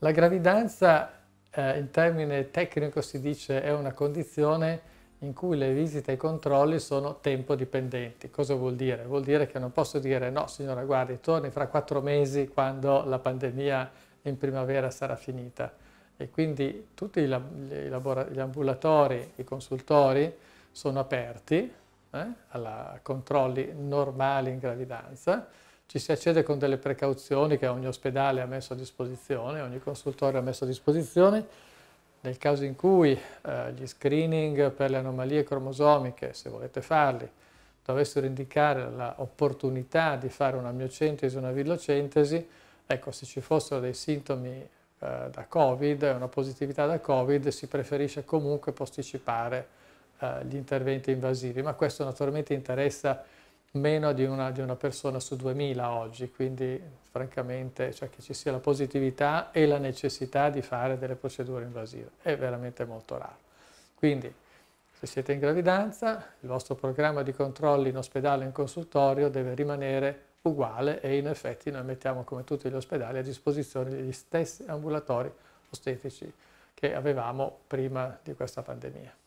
La gravidanza eh, in termine tecnico si dice è una condizione in cui le visite e i controlli sono tempo dipendenti. Cosa vuol dire? Vuol dire che non posso dire no signora guardi torni fra quattro mesi quando la pandemia in primavera sarà finita e quindi tutti i, gli ambulatori, i consultori sono aperti eh, a controlli normali in gravidanza, ci si accede con delle precauzioni che ogni ospedale ha messo a disposizione, ogni consultore ha messo a disposizione, nel caso in cui eh, gli screening per le anomalie cromosomiche, se volete farli, dovessero indicare l'opportunità di fare una miocentesi o una villocentesi, ecco, se ci fossero dei sintomi eh, da Covid, una positività da Covid, si preferisce comunque posticipare eh, gli interventi invasivi, ma questo naturalmente interessa meno di una, di una, persona su 2000 oggi, quindi francamente cioè che ci sia la positività e la necessità di fare delle procedure invasive è veramente molto raro. Quindi se siete in gravidanza il vostro programma di controlli in ospedale e in consultorio deve rimanere uguale e in effetti noi mettiamo come tutti gli ospedali a disposizione gli stessi ambulatori ostetici che avevamo prima di questa pandemia.